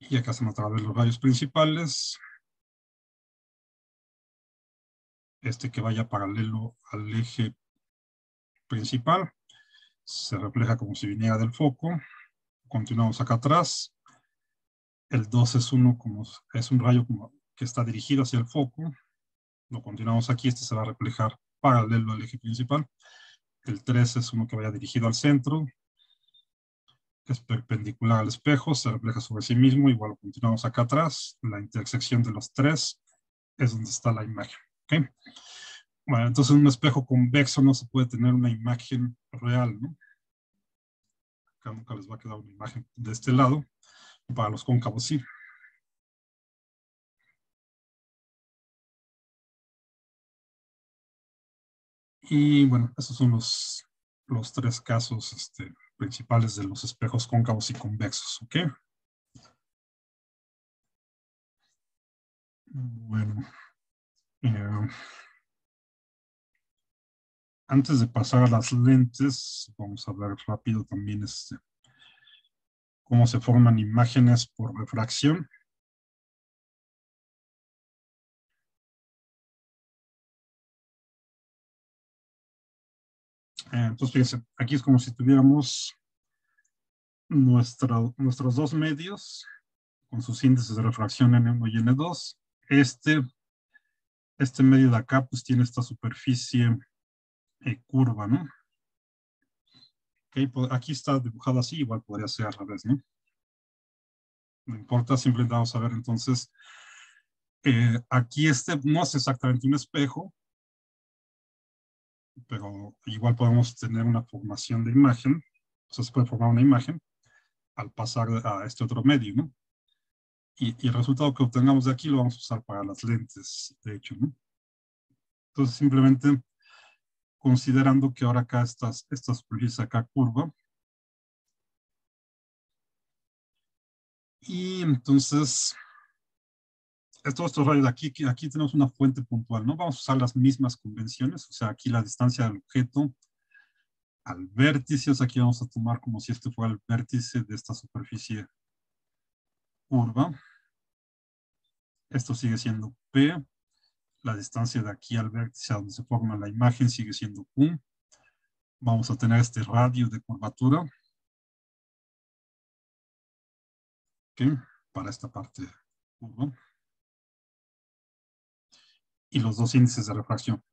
Speaker 1: Y acá se a ver los rayos principales. Este que vaya paralelo al eje principal. Se refleja como si viniera del foco. Continuamos acá atrás. El 2 es uno como es un rayo que está dirigido hacia el foco. Lo continuamos aquí, este se va a reflejar paralelo al eje principal. El 3 es uno que vaya dirigido al centro. Es perpendicular al espejo, se refleja sobre sí mismo. Igual continuamos acá atrás. La intersección de los tres es donde está la imagen. ¿okay? Bueno, entonces en un espejo convexo no se puede tener una imagen real, ¿no? Acá nunca les va a quedar una imagen de este lado. Para los cóncavos sí. Y bueno, esos son los, los tres casos este, principales de los espejos cóncavos y convexos, ¿ok? Bueno. Eh, antes de pasar a las lentes, vamos a ver rápido también este, cómo se forman imágenes por refracción. Eh, entonces, fíjense, aquí es como si tuviéramos nuestros dos medios con sus índices de refracción N1 y N2. Este, este medio de acá pues tiene esta superficie eh, curva, ¿no? Okay, aquí está dibujado así, igual podría ser al revés, ¿no? No importa, simplemente vamos a ver entonces, eh, aquí este no es exactamente un espejo, pero igual podemos tener una formación de imagen, o sea, se puede formar una imagen al pasar a este otro medio, ¿no? Y, y, el resultado que obtengamos de aquí lo vamos a usar para las lentes, de hecho, ¿no? Entonces, simplemente considerando que ahora acá estas, esta superficie acá curva. Y entonces, todos estos rayos de aquí, aquí tenemos una fuente puntual, ¿no? Vamos a usar las mismas convenciones, o sea, aquí la distancia del objeto al vértice, o sea, aquí vamos a tomar como si este fuera el vértice de esta superficie curva. Esto sigue siendo P, la distancia de aquí al vértice donde se forma la imagen sigue siendo Q. Vamos a tener este radio de curvatura. Para esta parte. Y los dos índices de refracción.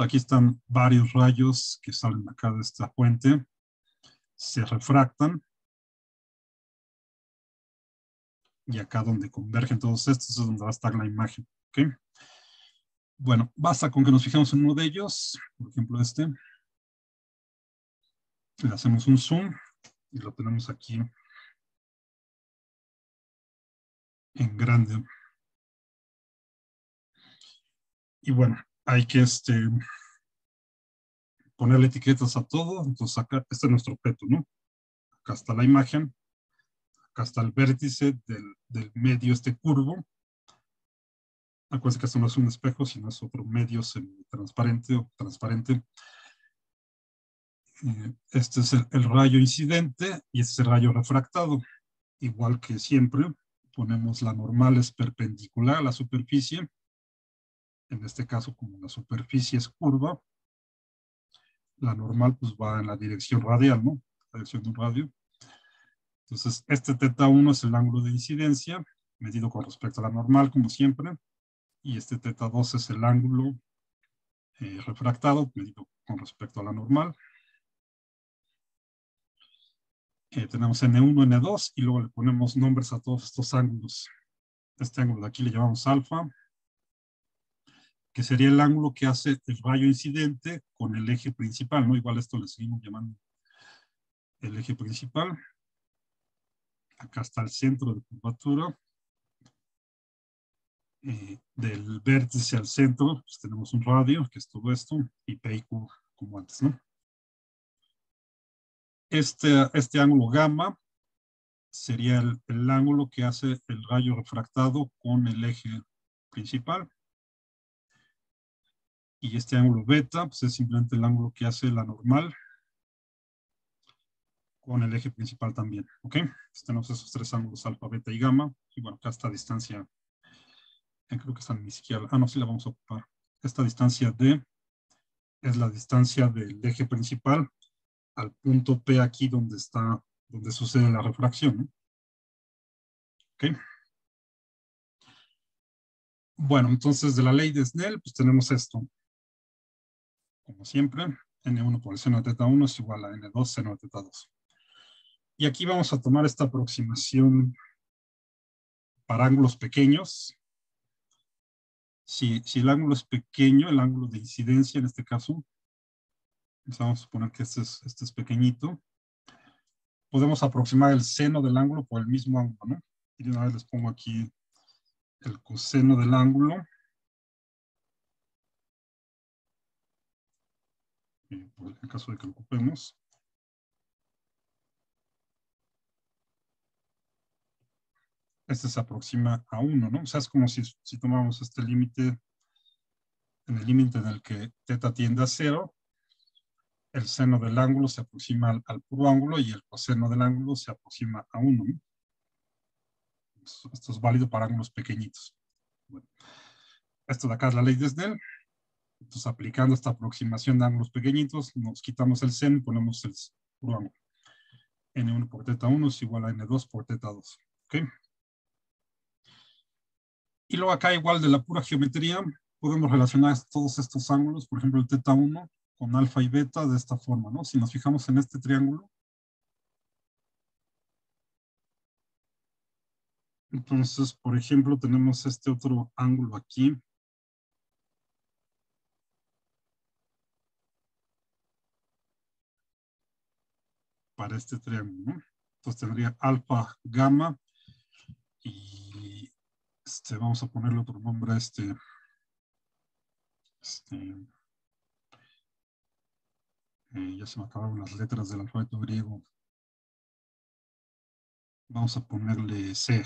Speaker 1: aquí están varios rayos que salen acá de esta fuente. Se refractan. Y acá donde convergen todos estos es donde va a estar la imagen. Bueno, basta con que nos fijemos en uno de ellos, por ejemplo este. Le hacemos un zoom y lo tenemos aquí en grande. Y bueno, hay que este, ponerle etiquetas a todo. Entonces acá, este es nuestro objeto, ¿no? Acá está la imagen. Acá está el vértice del medio, este curvo. Acuérdense que esto no es un espejo, sino es otro medio semi-transparente o transparente. Eh, este es el, rayo incidente y este es el rayo refractado. Igual que siempre, ponemos la normal es perpendicular a la superficie. En este caso, como la superficie es curva, la normal pues va en la dirección radial, ¿no? La dirección de un radio. Entonces, este teta 1 es el ángulo de incidencia, medido con respecto a la normal, como siempre y este teta 2 es el ángulo eh, refractado medido con respecto a la normal. Eh, tenemos N1, N2 y luego le ponemos nombres a todos estos ángulos. Este ángulo de aquí le llamamos alfa, que sería el ángulo que hace el rayo incidente con el eje principal, ¿no? Igual esto le seguimos llamando el eje principal. Acá está el centro de curvatura. Eh, del vértice al centro, pues tenemos un radio, que es todo esto, y P y Q como antes, ¿no? Este, este ángulo gamma sería el, el, ángulo que hace el rayo refractado con el eje principal. Y este ángulo beta, pues es simplemente el ángulo que hace la normal con el eje principal también, ¿ok? Entonces tenemos esos tres ángulos, alfa, beta y gamma. Y bueno, acá está distancia creo que está en mi izquierda. Ah, no, sí la vamos a ocupar. Esta distancia D es la distancia del eje principal al punto P aquí donde está, donde sucede la refracción. ¿Ok? Bueno, entonces de la ley de Snell, pues tenemos esto. Como siempre, n1 por el seno de teta 1 es igual a n2 seno de teta 2. Y aquí vamos a tomar esta aproximación para ángulos pequeños. Si, el ángulo es pequeño, el ángulo de incidencia en este caso, pues vamos a suponer que este es, este es pequeñito, podemos aproximar el seno del ángulo por el mismo ángulo, ¿no? Y una vez les pongo aquí el coseno del ángulo. en caso de que lo ocupemos. Este se aproxima a 1, ¿no? O sea, es como si, si tomamos este límite, en el límite en el que teta tiende a 0, el seno del ángulo se aproxima al, puro ángulo y el coseno del ángulo se aproxima a 1. ¿no? Esto es válido para ángulos pequeñitos. esto de acá es la ley de Snell. Entonces, aplicando esta aproximación de ángulos pequeñitos, nos quitamos el seno y ponemos el puro ángulo. N1 por teta 1 es igual a N2 por teta 2. Y luego acá, igual de la pura geometría, podemos relacionar todos estos ángulos. Por ejemplo, el teta 1 con alfa y beta de esta forma, ¿no? Si nos fijamos en este triángulo, entonces, por ejemplo, tenemos este otro ángulo aquí. Para este triángulo, ¿no? Entonces tendría alfa, gamma y este, vamos a ponerle otro nombre a este, este eh, ya se me acabaron las letras del alfabeto griego. Vamos a ponerle C.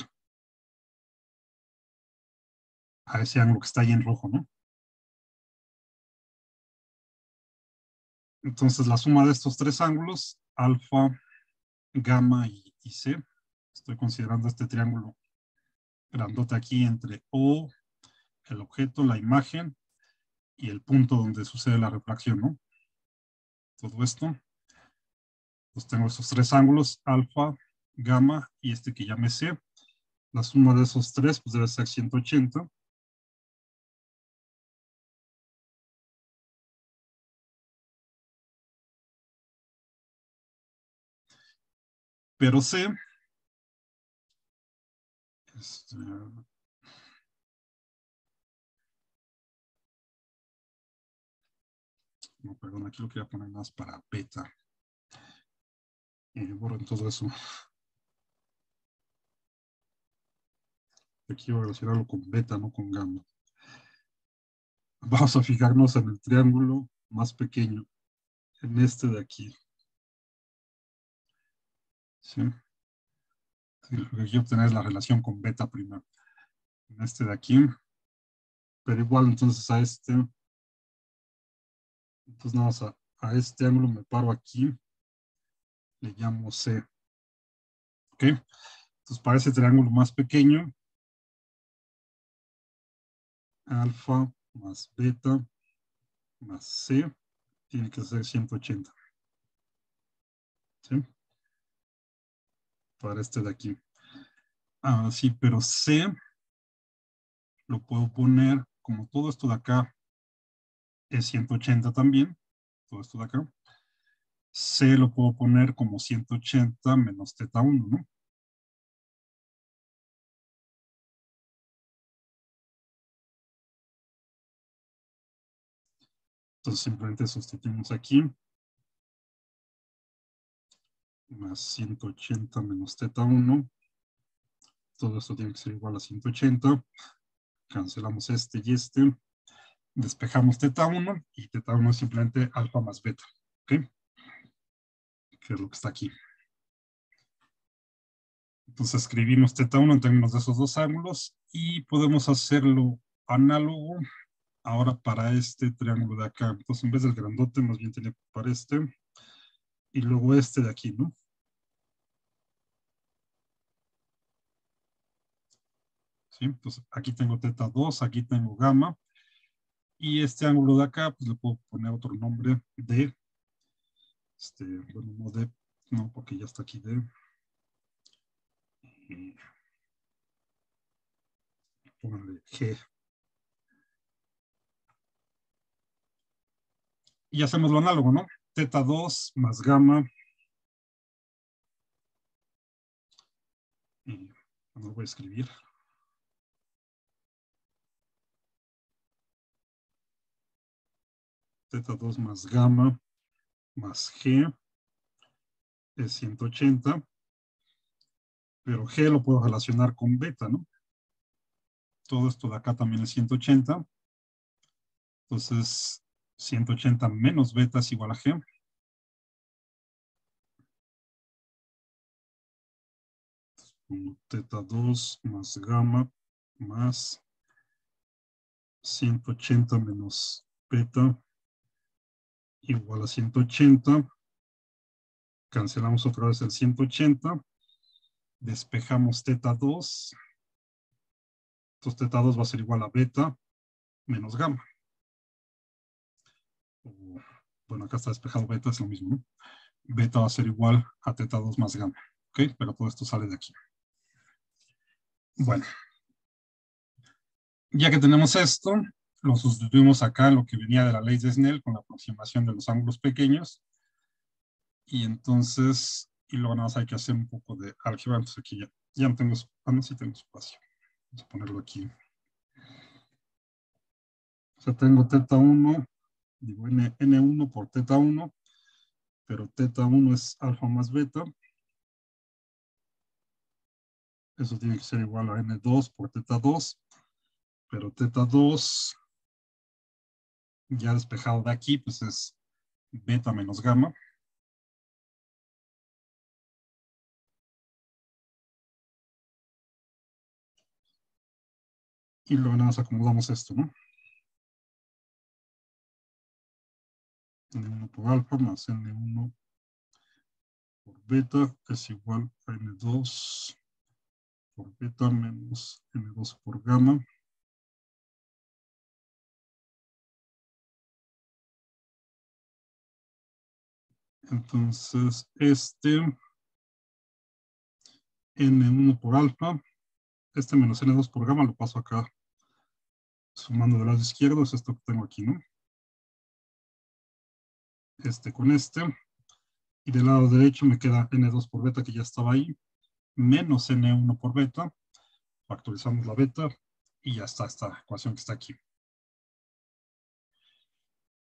Speaker 1: A ese ángulo que está ahí en rojo, ¿no? Entonces la suma de estos tres ángulos, alfa, gamma y, y C, estoy considerando este triángulo grandote aquí entre O, el objeto, la imagen y el punto donde sucede la refracción, ¿no? todo esto. Pues tengo esos tres ángulos, alfa, gamma y este que llamé C. La suma de esos tres pues debe ser 180. Pero Este, No, perdón, aquí lo quería poner más para beta. Y en todo eso. Aquí voy a relacionarlo con beta, no con gamma. Vamos a fijarnos en el triángulo más pequeño, en este de aquí. ¿Sí? Quiero obtener es la relación con beta primero. En este de aquí. Pero igual entonces a este entonces nada más a, este ángulo me paro aquí. Le llamo C. ¿Ok? Entonces para ese triángulo más pequeño, alfa más beta más C tiene que ser 180. ¿Sí? Para este de aquí. Ah, sí, pero C lo puedo poner como todo esto de acá es 180 también, todo esto de acá. C lo puedo poner como 180 menos teta 1, ¿no? Entonces simplemente sustituimos aquí. Más 180 menos teta 1. Todo esto tiene que ser igual a 180. Cancelamos este y este despejamos teta 1 y teta 1 es simplemente alfa más beta. ¿Ok? Que es lo que está aquí. Entonces escribimos teta 1 en términos de esos dos ángulos y podemos hacerlo análogo ahora para este triángulo de acá. Entonces en vez del grandote más bien tenía para este y luego este de aquí, ¿no? Entonces, aquí tengo teta 2, aquí tengo gamma, y este ángulo de acá, pues le puedo poner otro nombre de, este, bueno, no de, no, porque ya está aquí de, eh, pónganle G. Y hacemos lo análogo, ¿no? Teta 2 más gamma. Y no lo voy a escribir. Teta 2 más gamma más G es 180. Pero G lo puedo relacionar con beta, ¿no? Todo esto de acá también es 180. Entonces, 180 menos beta es igual a G. Teta 2 más gamma más 180 menos beta igual a 180. Cancelamos otra vez el 180 despejamos teta 2. Entonces teta 2 va a ser igual a beta menos gamma. Bueno, acá está despejado beta, es lo mismo, ¿no? Beta va a ser igual a teta 2 más gamma. ¿Ok? Pero todo esto sale de aquí. Bueno. Ya que tenemos esto, lo sustituimos acá lo que venía de la ley de Snell con la aproximación de los ángulos pequeños. Y entonces y luego nada más hay que hacer un poco de álgebra, entonces aquí ya, ya no tengo, ah, no, sí tengo espacio. Vamos a ponerlo aquí. O sea, tengo teta 1, digo N, N1 por teta 1, pero teta 1 es alfa más beta. Eso tiene que ser igual a N2 por teta 2, pero teta 2, ya despejado de aquí, pues es beta menos gamma. y luego nada más acomodamos esto, ¿no? N1 por alfa más N1 por beta es igual a N2 por beta menos N2 por gamma. Entonces, este N1 por alfa este menos N2 por gamma lo paso acá sumando del lado izquierdo, es esto que tengo aquí, ¿no? Este con este. Y del lado derecho me queda N2 por beta que ya estaba ahí, menos N1 por beta. Factorizamos la beta y ya está esta ecuación que está aquí.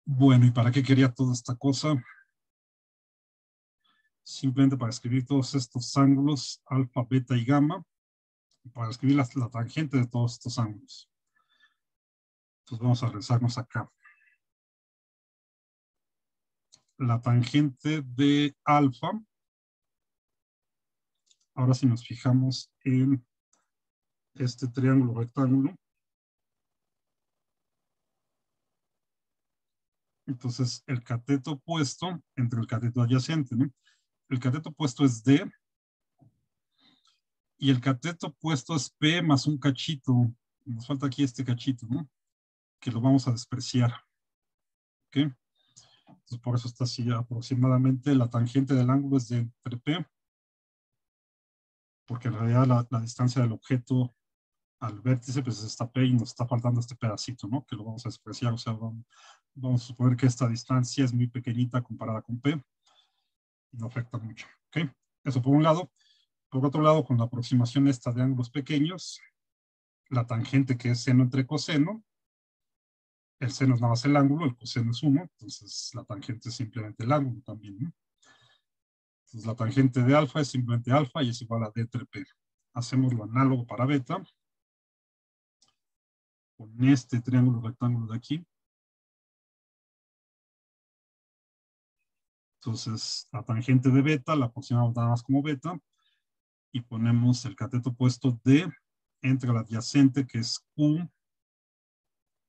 Speaker 1: Bueno, ¿y para qué quería toda esta cosa? Simplemente para escribir todos estos ángulos, alfa, beta y gamma, para escribir la, tangente de todos estos ángulos. Entonces vamos a regresarnos acá. La tangente de alfa. Ahora si nos fijamos en este triángulo rectángulo. Entonces, el cateto opuesto entre el cateto adyacente, ¿no? El cateto opuesto es D y el cateto opuesto es P más un cachito. Nos falta aquí este cachito, ¿no? Que lo vamos a despreciar. ¿Ok? Entonces, por eso está así aproximadamente. La tangente del ángulo es de entre P. Porque en realidad la, distancia del objeto al vértice pues es esta P y nos está faltando este pedacito, ¿no? Que lo vamos a despreciar. O sea, vamos, vamos a suponer que esta distancia es muy pequeñita comparada con P. No afecta mucho. Eso por un lado. Por otro lado, con la aproximación esta de ángulos pequeños, la tangente que es seno entre coseno, el seno es nada más el ángulo, el coseno es 1, entonces la tangente es simplemente el ángulo también. Entonces la tangente de alfa es simplemente alfa y es igual a d entre p. Hacemos lo análogo para beta. Con este triángulo rectángulo de aquí. Entonces la tangente de beta la aproximamos nada más como beta y ponemos el cateto opuesto D entre el adyacente que es Q,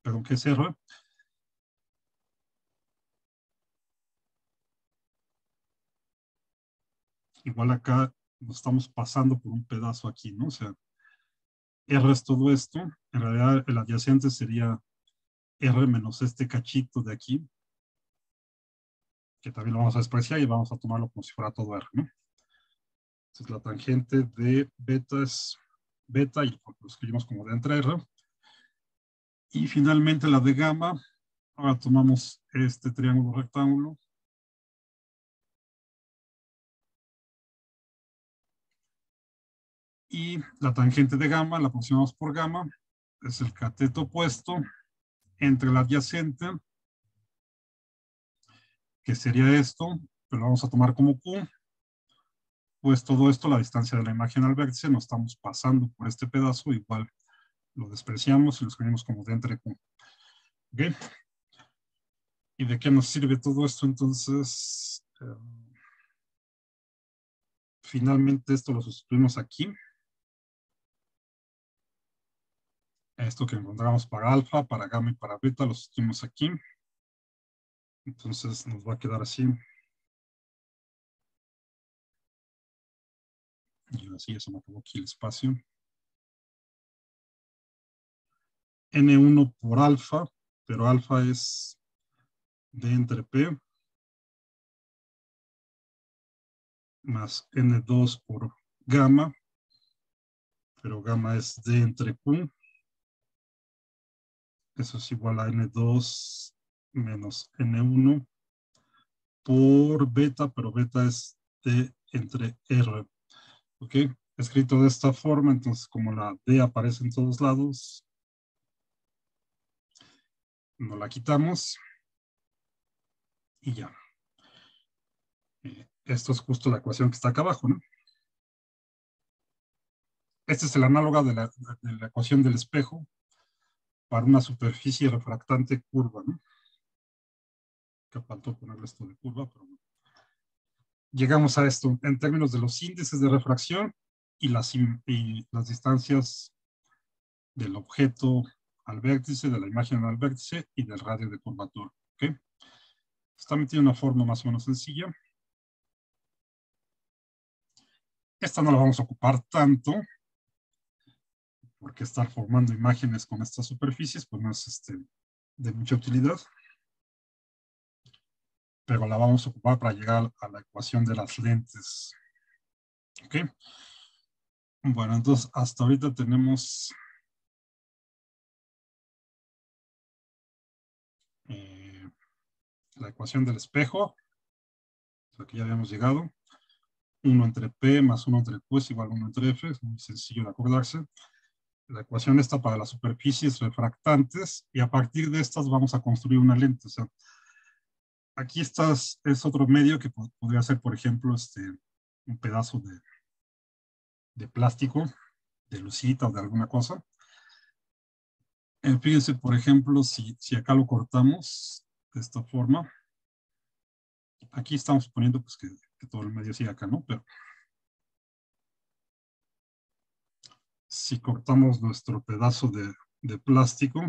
Speaker 1: perdón, que es R. Igual acá nos estamos pasando por un pedazo aquí, ¿no? O sea, R es todo esto. En realidad el adyacente sería R menos este cachito de aquí, que también lo vamos a despreciar y vamos a tomarlo como si fuera todo R, ¿no? Entonces la tangente de beta es beta y lo escribimos como de entre R. Y finalmente la de gamma Ahora tomamos este triángulo rectángulo. Y la tangente de gamma la aproximamos por gamma. Es el cateto opuesto entre la adyacente, que sería esto, pero lo vamos a tomar como Q. Pues todo esto, la distancia de la imagen al vértice, no estamos pasando por este pedazo, igual lo despreciamos y lo escribimos como de entre Q. ¿Ok? ¿Y de qué nos sirve todo esto entonces? Eh, finalmente esto lo sustituimos aquí. Esto que encontramos para alfa, para gamma y para beta lo sustituimos aquí. Entonces nos va a quedar así. Y así ya se me acabó aquí el espacio. N1 por alfa, pero alfa es D entre P más N2 por gamma, pero gamma es D entre Q. Eso es igual a N2 menos N1 por beta, pero beta es D entre R. ¿Ok? Escrito de esta forma, entonces como la D aparece en todos lados, no la quitamos y ya. Eh, esto es justo la ecuación que está acá abajo, ¿no? Este es el análogo de la, ecuación del espejo para una superficie refractante curva, ¿no? Que faltó ponerle esto de curva, pero Llegamos a esto en términos de los índices de refracción y las, y las distancias del objeto al vértice, de la imagen al vértice y del radio de curvatura. ¿ok? Está metido en una forma más o menos sencilla. Esta no la vamos a ocupar tanto, porque estar formando imágenes con estas superficies pues no es este, de mucha utilidad. Pero la vamos a ocupar para llegar a la ecuación de las lentes. ¿Ok? Bueno, entonces hasta ahorita tenemos eh, la ecuación del espejo, aquí ya habíamos llegado. 1 entre P más 1 entre Q es igual a 1 entre F, es muy sencillo de acordarse. La ecuación está para las superficies refractantes y a partir de estas vamos a construir una lente. O sea, aquí estas es otro medio que podría ser, por ejemplo, este, un pedazo de, de plástico, de lucita o de alguna cosa. Eh, fíjense, por ejemplo, si, si acá lo cortamos de esta forma, aquí estamos suponiendo pues, que, todo el medio sigue acá, ¿no? Pero si cortamos nuestro pedazo de, de plástico,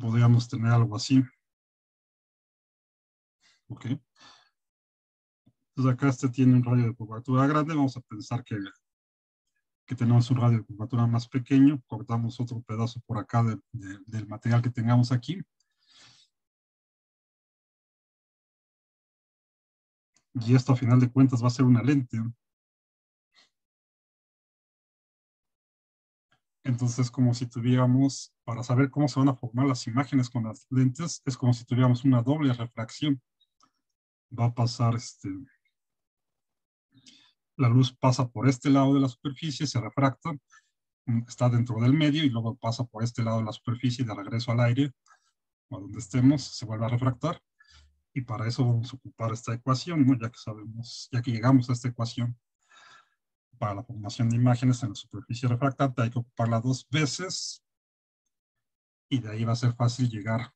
Speaker 1: podríamos tener algo así. Ok. Entonces acá este tiene un radio de curvatura grande. Vamos a pensar que que tenemos un radio de curvatura más pequeño, cortamos otro pedazo por acá del material que tengamos aquí. Y esto a final de cuentas va a ser una lente. Entonces, como si tuviéramos, para saber cómo se van a formar las imágenes con las lentes, es como si tuviéramos una doble refracción. Va a pasar este, la luz pasa por este lado de la superficie, se refracta, mm, está dentro del medio y luego pasa por este lado de la superficie de regreso al aire, a donde estemos, se vuelve a refractar. Y para eso vamos a ocupar esta ecuación, ya que sabemos, ya que llegamos a esta ecuación para la formación de imágenes en la superficie refractante, hay que ocuparla dos veces y de ahí va a ser fácil llegar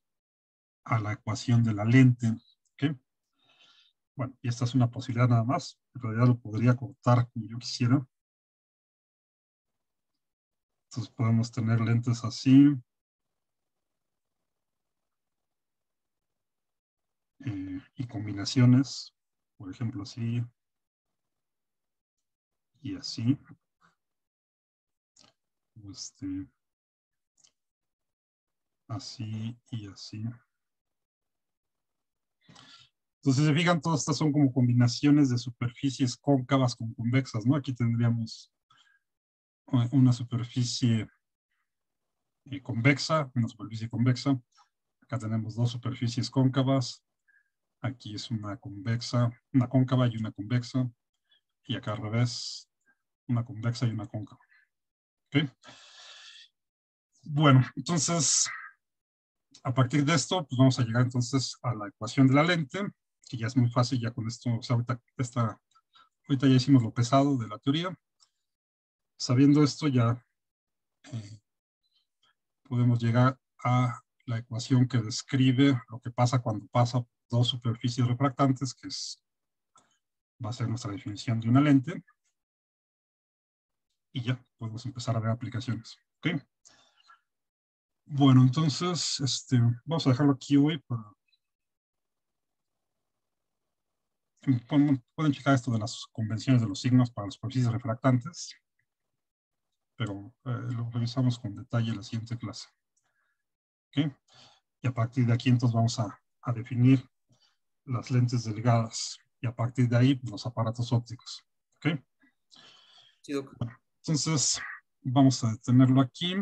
Speaker 1: a la ecuación de la lente. ¿okay? Bueno, y esta es una posibilidad nada más. En realidad lo podría cortar como yo quisiera. Entonces podemos tener lentes así. Eh, y combinaciones, por ejemplo, así y así. Este, así y así. Entonces, se fijan, todas estas son como combinaciones de superficies cóncavas con convexas, ¿no? Aquí tendríamos una superficie eh, convexa, una superficie convexa. Acá tenemos dos superficies cóncavas. Aquí es una convexa, una cóncava y una convexa. Y acá al revés, una convexa y una cóncava. Bueno, entonces, a partir de esto, pues vamos a llegar entonces a la ecuación de la lente, que ya es muy fácil, ya con esto, o sea, ahorita, esta, ya hicimos lo pesado de la teoría. Sabiendo esto, ya eh, podemos llegar a la ecuación que describe lo que pasa cuando pasa dos superficies refractantes, que es, va a ser nuestra definición de una lente. Y ya, podemos empezar a ver aplicaciones. ¿okay? Bueno, entonces, este, vamos a dejarlo aquí hoy para... Pueden, checar esto de las convenciones de los signos para las superficies refractantes, pero eh, lo revisamos con detalle en la siguiente clase. ¿Okay? Y a partir de aquí entonces vamos a, a definir las lentes delgadas y a partir de ahí los aparatos ópticos. ¿Okay?
Speaker 2: Sí.
Speaker 1: Bueno, entonces vamos a detenerlo aquí.